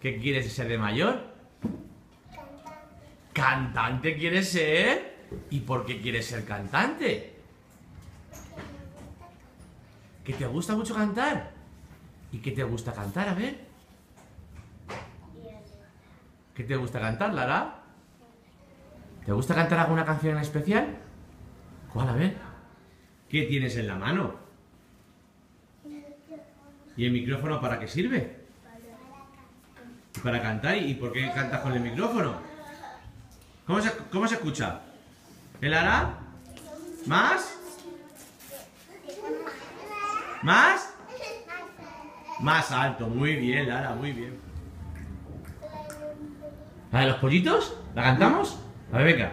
¿Qué quieres ser de mayor? ¿Cantante quieres ser? ¿Y por qué quieres ser cantante? ¿Que te gusta mucho cantar? ¿Y qué te gusta cantar? A ver. ¿Qué te gusta cantar, Lara? ¿Te gusta cantar alguna canción en especial? ¿Cuál? A ver. ¿Qué tienes en la mano? ¿Y el micrófono para qué sirve? Para cantar. ¿Y por qué cantas con el micrófono? ¿Cómo se, cómo se escucha? ¿El Lara? ¿Más? ¿Más? Más alto, muy bien, Lara, muy bien. ¿La de los pollitos? ¿La cantamos? A ver, venga.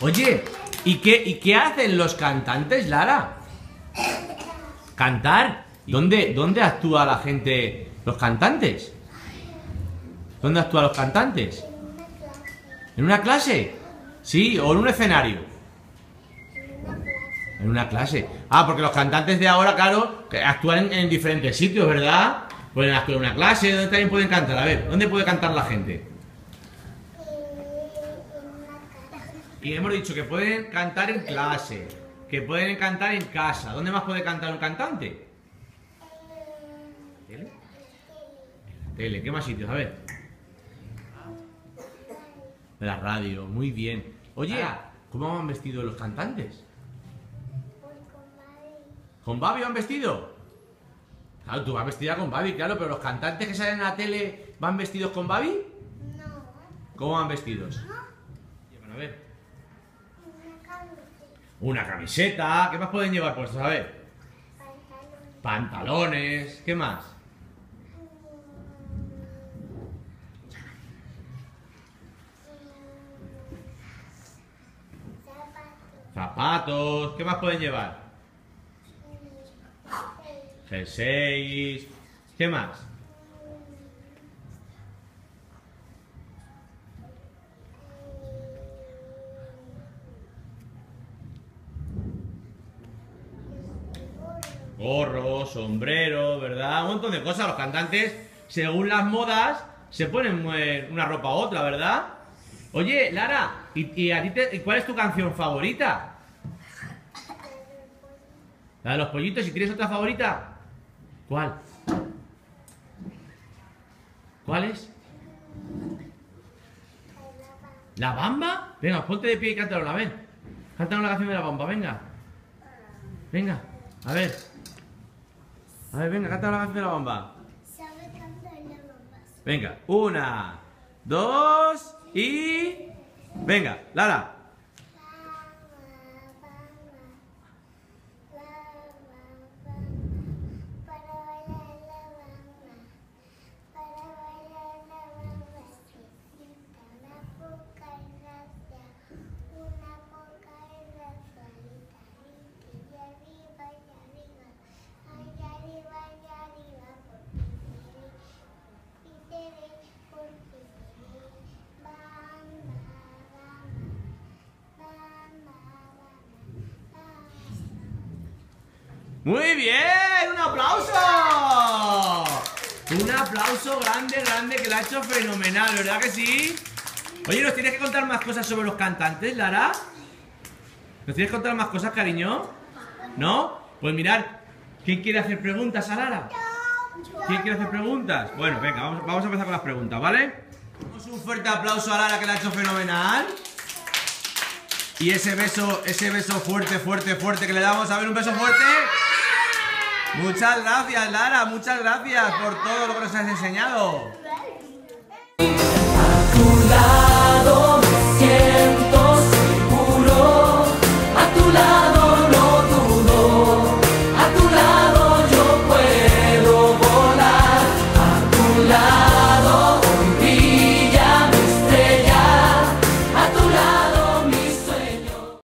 Oye, ¿y qué, ¿y qué hacen los cantantes, Lara? ¿Cantar? ¿Dónde, ¿Dónde actúa la gente, los cantantes? ¿Dónde actúan los cantantes? ¿En una clase? ¿Sí? ¿O en un escenario? En una clase. Ah, porque los cantantes de ahora, claro, actúan en, en diferentes sitios, ¿verdad? Pueden actuar en una clase, ¿dónde también pueden cantar? A ver, ¿dónde puede cantar la gente? Y hemos dicho que pueden cantar en clase, que pueden cantar en casa. ¿Dónde más puede cantar un cantante? ¿Tele? En la tele. ¿Qué más sitios? A ver. En la radio, muy bien. Oye, ¿cómo van vestidos los cantantes? ¿Con Babi van vestido? Claro, tú vas vestida con Babi, claro, pero los cantantes que salen en la tele van vestidos con Babi? ¿Cómo van vestidos? Llevan, a ver. Una camiseta. ¿Qué más pueden llevar puestos? A ver. Pantalones. ¿Qué más? Zapatos. ¿Qué más pueden llevar? Jerseys. ¿Qué más? Gorro, sombrero, ¿verdad? Un montón de cosas. Los cantantes, según las modas, se ponen eh, una ropa u otra, ¿verdad? Oye, Lara, ¿y, y a cuál es tu canción favorita? La de los pollitos. ¿Y tienes otra favorita? ¿Cuál? ¿Cuál es? ¿La bamba? Venga, ponte de pie y cántalo, ven. Cántanos la canción de la bamba, venga. Venga, a ver. A ver, venga, cántanos la canción de la bamba. Venga, una, dos y... Venga, Lara. Muy bien, un aplauso. Un aplauso grande, grande, que lo ha hecho fenomenal, ¿verdad que sí? Oye, ¿nos tienes que contar más cosas sobre los cantantes, Lara? ¿Nos tienes que contar más cosas, cariño? ¿No? Pues mirad, ¿quién quiere hacer preguntas a Lara? ¿Quién quiere hacer preguntas? Bueno, venga, vamos, vamos a empezar con las preguntas, ¿vale? Damos un fuerte aplauso a Lara que la ha hecho fenomenal. Y ese beso, ese beso fuerte, fuerte, fuerte que le damos. A ver, un beso fuerte. Muchas gracias, Lara. Muchas gracias por todo lo que nos has enseñado.